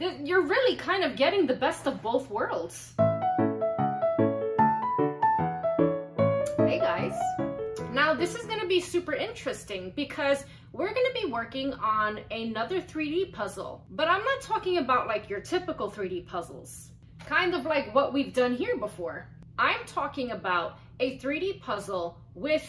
You're really kind of getting the best of both worlds. Hey guys. Now this is gonna be super interesting because we're gonna be working on another 3D puzzle, but I'm not talking about like your typical 3D puzzles, kind of like what we've done here before. I'm talking about a 3D puzzle with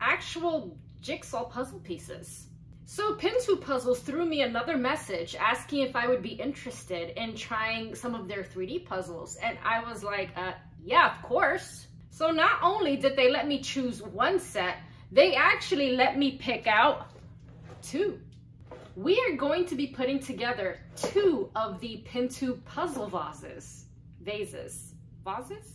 actual jigsaw puzzle pieces. So Pintoo Puzzles threw me another message asking if I would be interested in trying some of their 3D puzzles. And I was like, uh, yeah, of course. So not only did they let me choose one set, they actually let me pick out two. We are going to be putting together two of the Pintoo puzzle vases. Vases. Vases?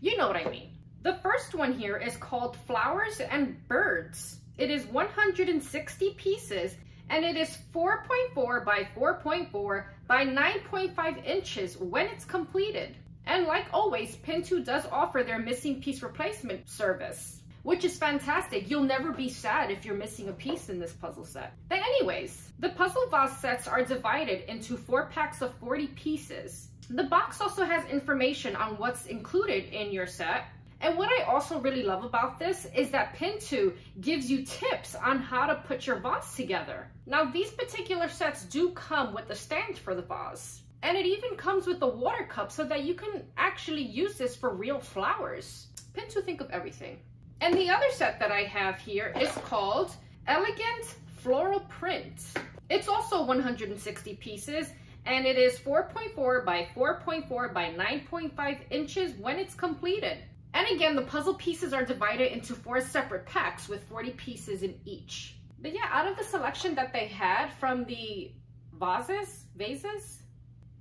You know what I mean. The first one here is called Flowers and Birds. It is 160 pieces and it is 4.4 by 4.4 by 9.5 inches when it's completed. And like always, Pintoo does offer their missing piece replacement service, which is fantastic. You'll never be sad if you're missing a piece in this puzzle set. But anyways, the puzzle vase sets are divided into four packs of 40 pieces. The box also has information on what's included in your set, and what I also really love about this is that Pintoo gives you tips on how to put your vase together. Now these particular sets do come with the stand for the vase. And it even comes with the water cup so that you can actually use this for real flowers. Pintoo think of everything. And the other set that I have here is called Elegant Floral Print. It's also 160 pieces and it is 4.4 by 4.4 by 9.5 inches when it's completed. And again, the puzzle pieces are divided into four separate packs with 40 pieces in each. But yeah, out of the selection that they had from the vases, vases,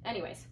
anyways,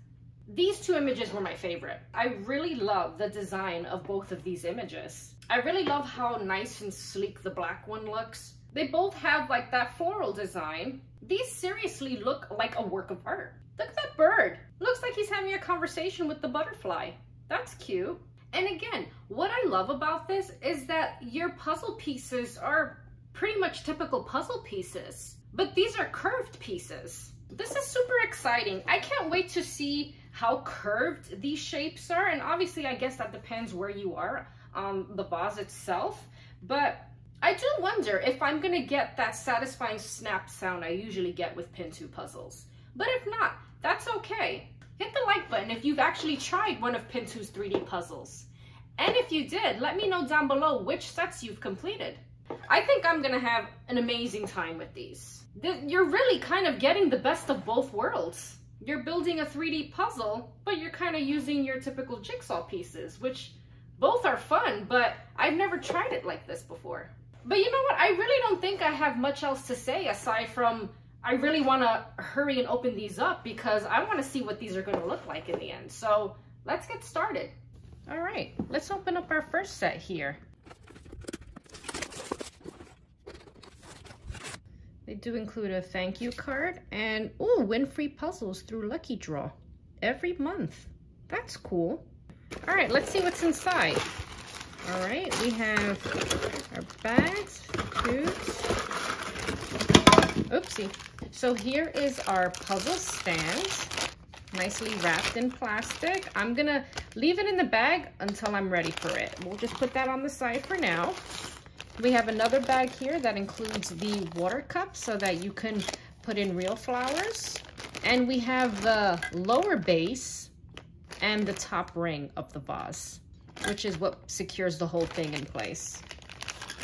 these two images were my favorite. I really love the design of both of these images. I really love how nice and sleek the black one looks. They both have like that floral design. These seriously look like a work of art. Look at that bird. Looks like he's having a conversation with the butterfly. That's cute. And again, what I love about this is that your puzzle pieces are pretty much typical puzzle pieces, but these are curved pieces. This is super exciting. I can't wait to see how curved these shapes are. And obviously, I guess that depends where you are on the vase itself. But I do wonder if I'm gonna get that satisfying snap sound I usually get with Pintoo puzzles. But if not, that's okay. Hit the like button if you've actually tried one of Pintoo's 3D puzzles. And if you did, let me know down below which sets you've completed. I think I'm gonna have an amazing time with these. You're really kind of getting the best of both worlds. You're building a 3D puzzle, but you're kind of using your typical jigsaw pieces, which both are fun, but I've never tried it like this before. But you know what? I really don't think I have much else to say aside from I really want to hurry and open these up because I want to see what these are going to look like in the end. So let's get started. All right, let's open up our first set here. They do include a thank you card and, oh, win free puzzles through Lucky Draw every month. That's cool. All right, let's see what's inside. All right, we have our bags, Oopsie. So here is our puzzle stand, nicely wrapped in plastic. I'm gonna leave it in the bag until I'm ready for it. We'll just put that on the side for now. We have another bag here that includes the water cup so that you can put in real flowers. And we have the lower base and the top ring of the vase, which is what secures the whole thing in place.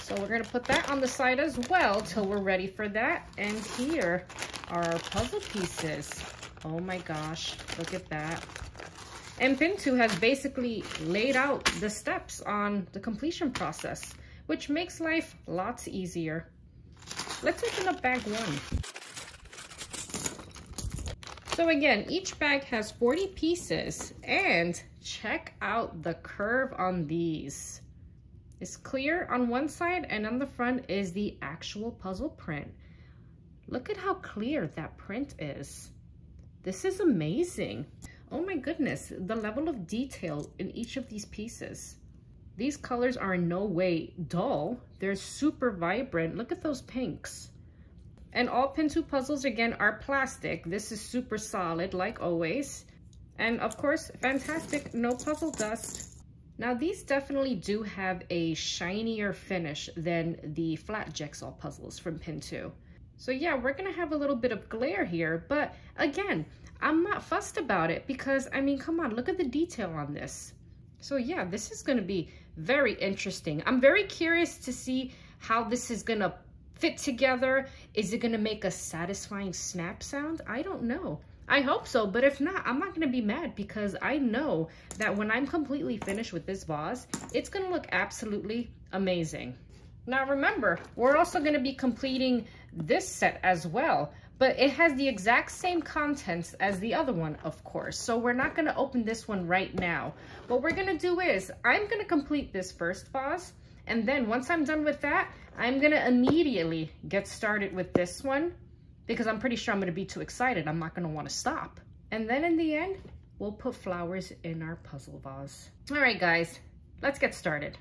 So we're gonna put that on the side as well till we're ready for that. And here are our puzzle pieces. Oh my gosh, look at that. And Pintoo has basically laid out the steps on the completion process, which makes life lots easier. Let's open up bag one. So again, each bag has 40 pieces and check out the curve on these It's clear on one side and on the front is the actual puzzle print. Look at how clear that print is. This is amazing. Oh my goodness, the level of detail in each of these pieces. These colors are in no way dull. They're super vibrant. Look at those pinks. And all Pintoo puzzles, again, are plastic. This is super solid, like always. And of course, fantastic, no puzzle dust. Now these definitely do have a shinier finish than the flat jigsaw puzzles from Pintoo. So yeah, we're gonna have a little bit of glare here, but again, I'm not fussed about it because, I mean, come on, look at the detail on this. So yeah, this is gonna be very interesting. I'm very curious to see how this is gonna fit together. Is it gonna make a satisfying snap sound? I don't know. I hope so, but if not, I'm not gonna be mad because I know that when I'm completely finished with this vase, it's gonna look absolutely amazing. Now remember, we're also gonna be completing this set as well, but it has the exact same contents as the other one, of course. So we're not gonna open this one right now. What we're gonna do is, I'm gonna complete this first vase, and then once I'm done with that, I'm gonna immediately get started with this one because I'm pretty sure I'm gonna be too excited. I'm not gonna wanna stop. And then in the end, we'll put flowers in our puzzle vase. All right, guys, let's get started.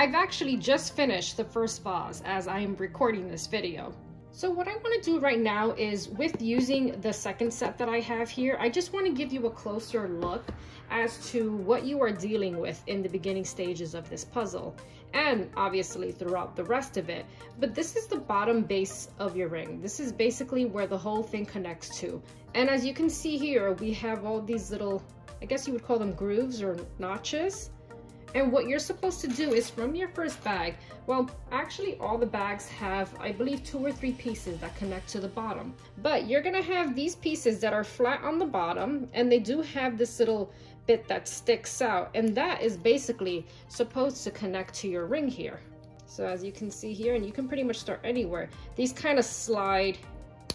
I've actually just finished the first vase as I am recording this video. So what I want to do right now is with using the second set that I have here, I just want to give you a closer look as to what you are dealing with in the beginning stages of this puzzle and obviously throughout the rest of it. But this is the bottom base of your ring. This is basically where the whole thing connects to. And as you can see here, we have all these little, I guess you would call them grooves or notches and what you're supposed to do is from your first bag, well, actually all the bags have, I believe, two or three pieces that connect to the bottom. But you're gonna have these pieces that are flat on the bottom, and they do have this little bit that sticks out, and that is basically supposed to connect to your ring here. So as you can see here, and you can pretty much start anywhere, these kind of slide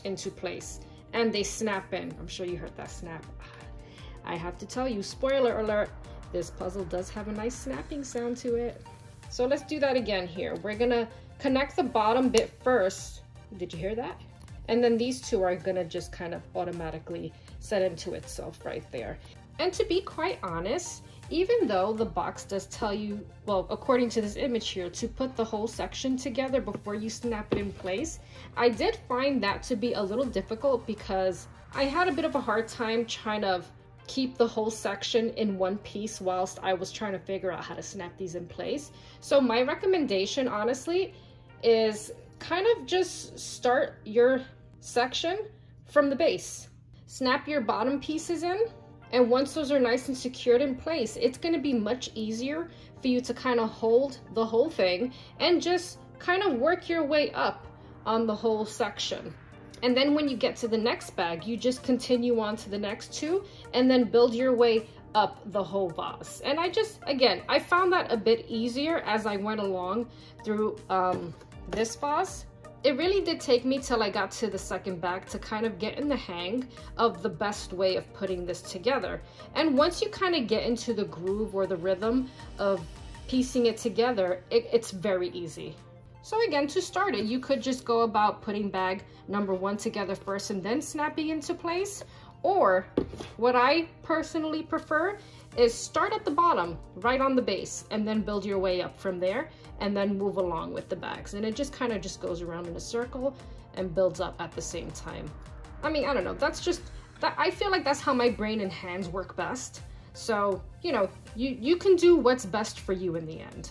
into place, and they snap in. I'm sure you heard that snap. I have to tell you, spoiler alert, this puzzle does have a nice snapping sound to it. So let's do that again here. We're gonna connect the bottom bit first. Did you hear that? And then these two are gonna just kind of automatically set into itself right there. And to be quite honest, even though the box does tell you, well, according to this image here, to put the whole section together before you snap it in place, I did find that to be a little difficult because I had a bit of a hard time trying to keep the whole section in one piece whilst I was trying to figure out how to snap these in place. So my recommendation, honestly, is kind of just start your section from the base. Snap your bottom pieces in, and once those are nice and secured in place, it's gonna be much easier for you to kind of hold the whole thing and just kind of work your way up on the whole section. And then when you get to the next bag, you just continue on to the next two and then build your way up the whole vase. And I just, again, I found that a bit easier as I went along through um, this vase. It really did take me till I got to the second bag to kind of get in the hang of the best way of putting this together. And once you kind of get into the groove or the rhythm of piecing it together, it, it's very easy. So again, to start it, you could just go about putting bag number one together first and then snapping into place. Or what I personally prefer is start at the bottom, right on the base, and then build your way up from there and then move along with the bags. And it just kind of just goes around in a circle and builds up at the same time. I mean, I don't know, that's just, that, I feel like that's how my brain and hands work best. So, you know, you, you can do what's best for you in the end.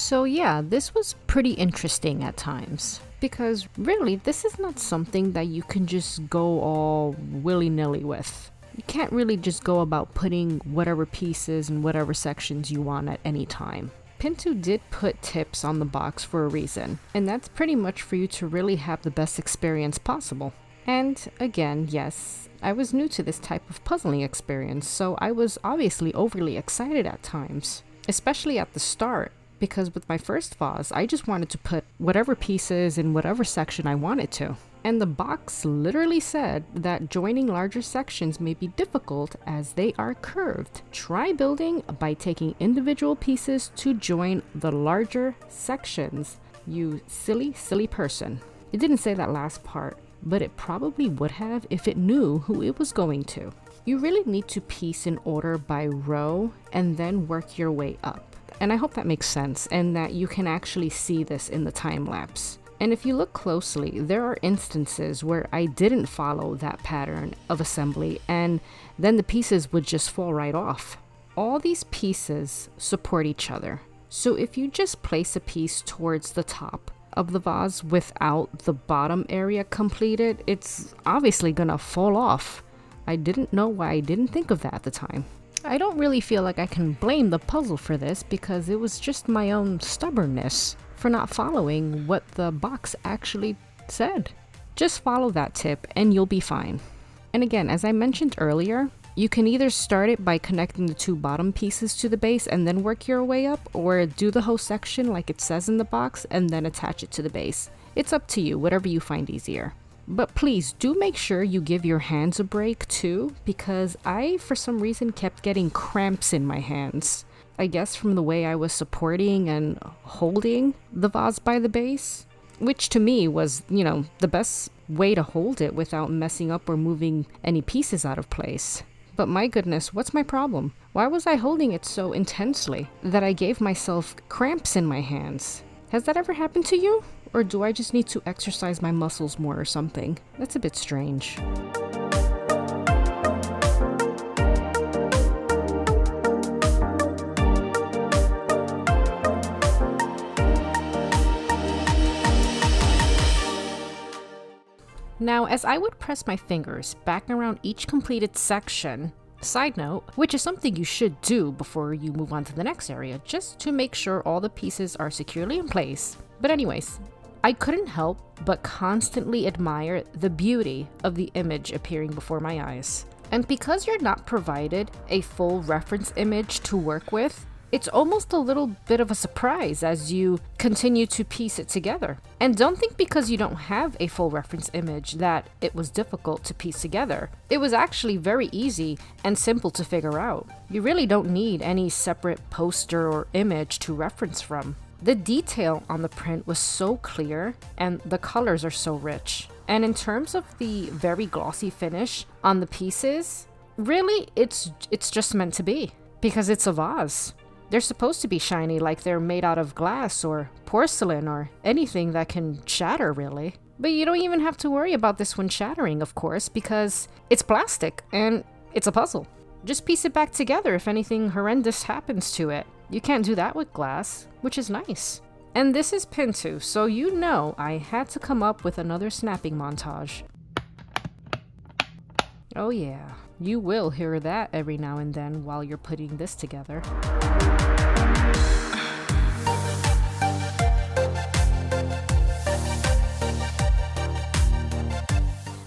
So, yeah, this was pretty interesting at times. Because really, this is not something that you can just go all willy nilly with. You can't really just go about putting whatever pieces and whatever sections you want at any time. Pintoo did put tips on the box for a reason, and that's pretty much for you to really have the best experience possible. And again, yes, I was new to this type of puzzling experience, so I was obviously overly excited at times, especially at the start because with my first vase, I just wanted to put whatever pieces in whatever section I wanted to. And the box literally said that joining larger sections may be difficult as they are curved. Try building by taking individual pieces to join the larger sections. You silly, silly person. It didn't say that last part, but it probably would have if it knew who it was going to. You really need to piece in order by row and then work your way up. And I hope that makes sense and that you can actually see this in the time lapse. And if you look closely, there are instances where I didn't follow that pattern of assembly and then the pieces would just fall right off. All these pieces support each other. So if you just place a piece towards the top of the vase without the bottom area completed, it's obviously gonna fall off. I didn't know why I didn't think of that at the time. I don't really feel like I can blame the puzzle for this because it was just my own stubbornness for not following what the box actually said. Just follow that tip and you'll be fine. And again, as I mentioned earlier, you can either start it by connecting the two bottom pieces to the base and then work your way up, or do the whole section like it says in the box and then attach it to the base. It's up to you, whatever you find easier. But please do make sure you give your hands a break too, because I, for some reason, kept getting cramps in my hands. I guess from the way I was supporting and holding the vase by the base, which to me was, you know, the best way to hold it without messing up or moving any pieces out of place. But my goodness, what's my problem? Why was I holding it so intensely that I gave myself cramps in my hands? Has that ever happened to you? Or do I just need to exercise my muscles more or something? That's a bit strange. Now, as I would press my fingers back around each completed section, side note, which is something you should do before you move on to the next area, just to make sure all the pieces are securely in place. But anyways, I couldn't help but constantly admire the beauty of the image appearing before my eyes. And because you're not provided a full reference image to work with, it's almost a little bit of a surprise as you continue to piece it together. And don't think because you don't have a full reference image that it was difficult to piece together. It was actually very easy and simple to figure out. You really don't need any separate poster or image to reference from. The detail on the print was so clear and the colors are so rich. And in terms of the very glossy finish on the pieces, really it's it's just meant to be because it's a vase. They're supposed to be shiny like they're made out of glass or porcelain or anything that can shatter, really. But you don't even have to worry about this one shattering, of course, because it's plastic and it's a puzzle. Just piece it back together if anything horrendous happens to it. You can't do that with glass, which is nice. And this is Pintoo, so you know I had to come up with another snapping montage. Oh yeah, you will hear that every now and then while you're putting this together.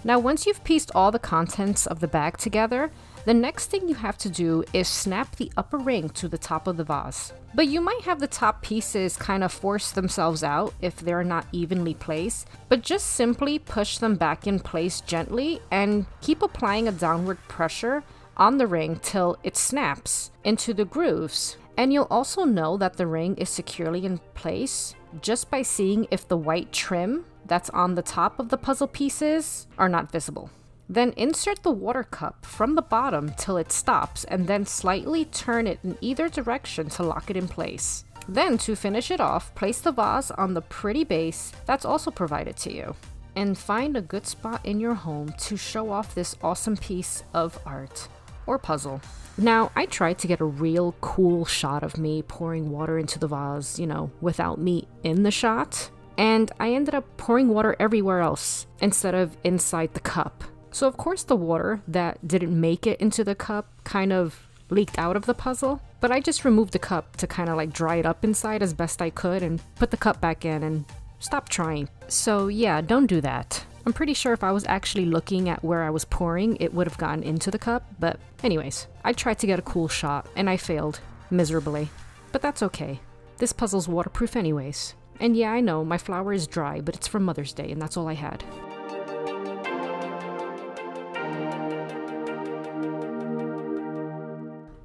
Now once you've pieced all the contents of the bag together, the next thing you have to do is snap the upper ring to the top of the vase. But you might have the top pieces kind of force themselves out if they're not evenly placed, but just simply push them back in place gently and keep applying a downward pressure on the ring till it snaps into the grooves. And you'll also know that the ring is securely in place just by seeing if the white trim that's on the top of the puzzle pieces are not visible. Then insert the water cup from the bottom till it stops and then slightly turn it in either direction to lock it in place. Then to finish it off, place the vase on the pretty base that's also provided to you. And find a good spot in your home to show off this awesome piece of art or puzzle. Now, I tried to get a real cool shot of me pouring water into the vase, you know, without me in the shot. And I ended up pouring water everywhere else instead of inside the cup. So, of course, the water that didn't make it into the cup kind of leaked out of the puzzle. But I just removed the cup to kind of like dry it up inside as best I could and put the cup back in and stop trying. So, yeah, don't do that. I'm pretty sure if I was actually looking at where I was pouring, it would have gotten into the cup. But, anyways, I tried to get a cool shot and I failed miserably. But that's okay. This puzzle's waterproof, anyways. And yeah, I know my flower is dry, but it's from Mother's Day and that's all I had.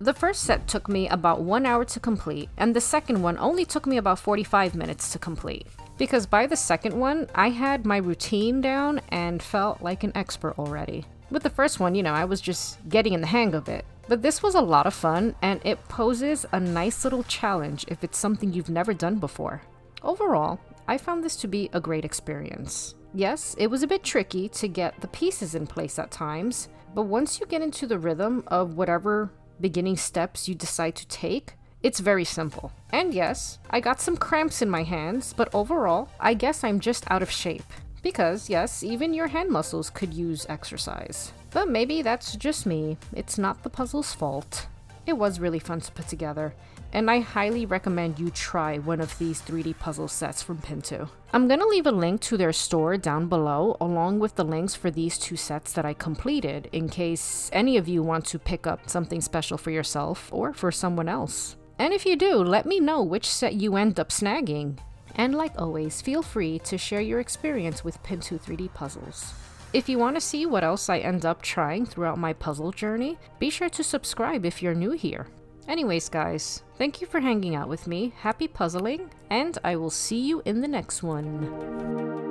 The first set took me about one hour to complete, and the second one only took me about 45 minutes to complete. Because by the second one, I had my routine down and felt like an expert already. With the first one, you know, I was just getting in the hang of it. But this was a lot of fun, and it poses a nice little challenge if it's something you've never done before. Overall, I found this to be a great experience. Yes, it was a bit tricky to get the pieces in place at times, but once you get into the rhythm of whatever beginning steps you decide to take, it's very simple. And yes, I got some cramps in my hands, but overall, I guess I'm just out of shape. Because, yes, even your hand muscles could use exercise. But maybe that's just me. It's not the puzzle's fault. It was really fun to put together, and I highly recommend you try one of these 3D puzzle sets from Pintoo. I'm gonna leave a link to their store down below, along with the links for these two sets that I completed, in case any of you want to pick up something special for yourself or for someone else. And if you do, let me know which set you end up snagging. And like always, feel free to share your experience with Pintoo 3D puzzles. If you want to see what else I end up trying throughout my puzzle journey, be sure to subscribe if you're new here. Anyways, guys, thank you for hanging out with me, happy puzzling, and I will see you in the next one.